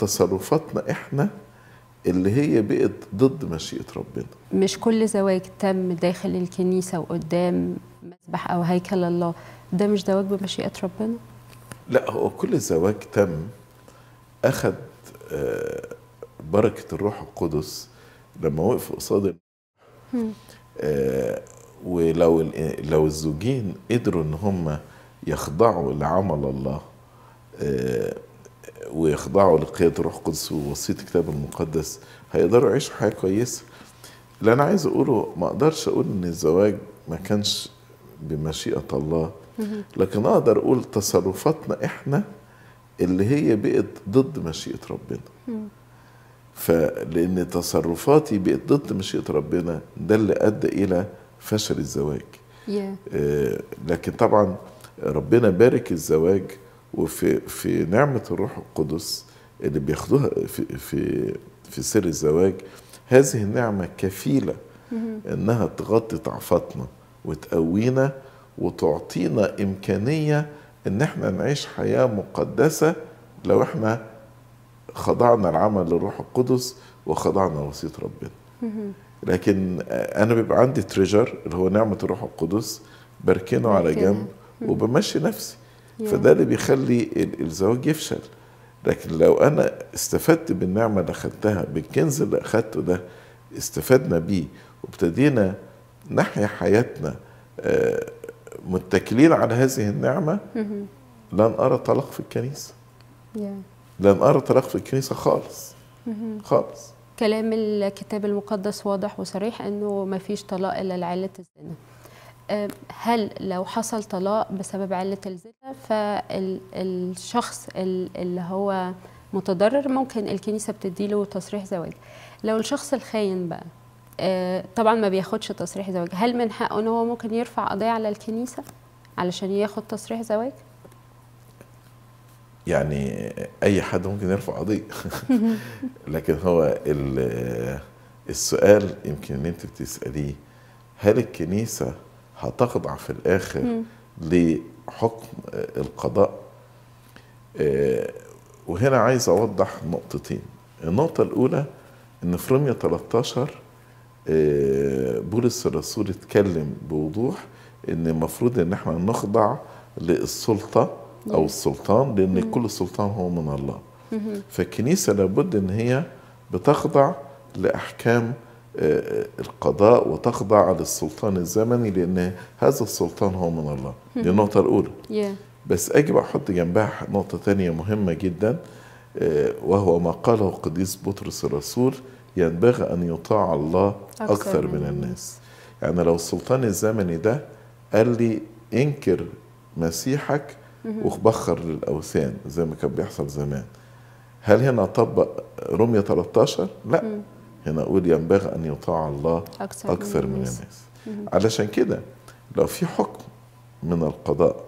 تصرفاتنا إحنا اللي هي بقت ضد مشيئة ربنا. مش كل زواج تم داخل الكنيسة وقدام مسبح أو هيكل الله ده مش زواج بمشيئة ربنا؟ لا هو كل زواج تم أخد آه، بركة الروح القدس لما وقف قصاد آه، ولو لو الزوجين قدروا إن هم يخضعوا لعمل الله آه، ويخضعوا لقيادة الروح القدس ووصية الكتاب المقدس هيقدروا يعيشوا حياة كويسة. اللي أنا عايز أقوله ما أقدرش أقول إن الزواج ما كانش بمشيئة الله لكن أقدر أقول تصرفاتنا إحنا اللي هي بقت ضد مشيئة ربنا. فلأن تصرفاتي بقت ضد مشيئة ربنا ده اللي أدى إلى فشل الزواج. Yeah. آه، لكن طبعا ربنا بارك الزواج وفي في نعمة الروح القدس اللي بياخدوها في في في سر الزواج هذه النعمة كفيلة إنها تغطي ضعفاتنا وتقوينا وتعطينا إمكانية إن إحنا نعيش حياة مقدسة لو إحنا خضعنا العمل للروح القدس وخضعنا لوصية ربنا لكن أنا بيبقى عندي تريجر اللي هو نعمة الروح القدس بركنه على. جنب وبمشي نفسي. فده اللي بيخلي ال- الزواج يفشل. لكن لو أنا استفدت بالنعمة اللي أخدتها بالكنز اللي أخدته ده استفدنا بيه وابتدينا نحيا حياتنا آه، متكلين على هذه النعمة لن أرى طلاق في الكنيسة. لن أرى طلاق في الكنيسة خالص. خالص. كلام الكتاب المقدس واضح وصريح إنه ما فيش طلاق إلا لعله الزنا. هل لو حصل طلاق بسبب علة الزنا فالشخص اللي هو متضرر ممكن الكنيسة بتديله تصريح زواج. لو الشخص الخاين بقى آه، طبعا ما بياخدش تصريح زواج. هل من حقه إن هو ممكن يرفع قضية على الكنيسة علشان ياخد تصريح زواج؟ يعني أي حد ممكن يرفع قضية. لكن هو ال- السؤال يمكن إن أنت بتسأليه هل الكنيسة هتخضع في الآخر لحكم القضاء. آه، وهنا عايز أوضح نقطتين. النقطة الأولى إن في رومية 13 آه، بولس الرسول اتكلم بوضوح إن المفروض إن إحنا نخضع للسلطة أو السلطان لأن كل سلطان هو من الله. فالكنيسة لابد إن هي بتخضع لأحكام آه، القضاء وتخضع للسلطان الزمني لأن هذا السلطان هو من الله. دي النقطة الأولى. بس أجي أحط جنبها نقطة تانية مهمة جدا آه، وهو ما قاله قديس بطرس الرسول ينبغي أن يطاع الله أكثر أكثر من من الناس. يعني لو السلطان الزمني ده قال لي انكر مسيحك وبخر للأوثان زي ما كان بيحصل زمان. هل هنا طبق رمية 13 لا. هنا أقول ينبغي أن يطاع الله أكثر, أكثر من الناس. علشان كده لو في حكم من القضاء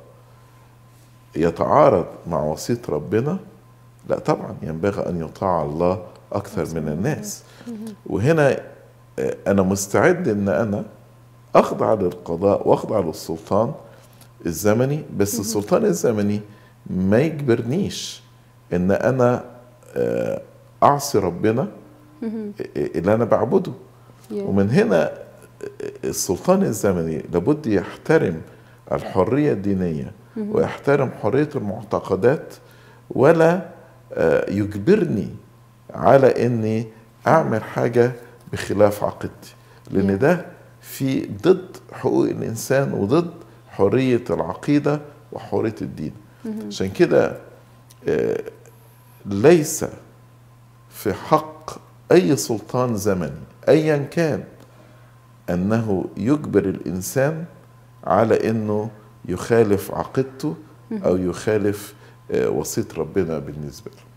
يتعارض مع وصية ربنا لا طبعا ينبغي أن يطاع الله أكثر من الناس. وهنا آه، أنا مستعد أن أنا أخضع للقضاء وأخضع للسلطان الزمني بس السلطان الزمني ما يجبرنيش أن أنا آه، أعصي ربنا اللي أنا بعبده. ومن هنا السلطان الزمني لابد يحترم الحرية الدينية ويحترم حرية المعتقدات ولا آه، يجبرني على إني أعمل حاجة بخلاف عقيدتي. لأن. ده في ضد حقوق الإنسان وضد حرية العقيدة وحرية الدين. عشان كده آه، ليس في حق أي سلطان زمني ايا كان أنه يجبر الإنسان على إنه يخالف عقيدته أو يخالف آه، وصية ربنا بالنسبة له.